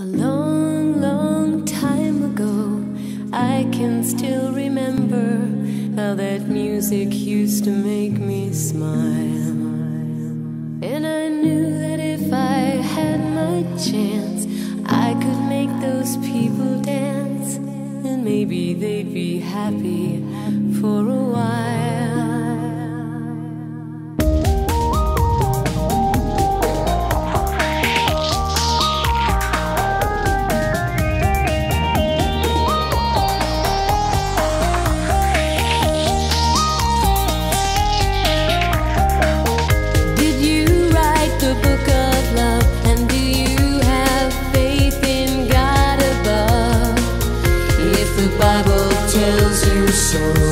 A long, long time ago, I can still remember how that music used to make me smile. And I knew that if I had my chance, I could make those people dance, and maybe they'd be happy. so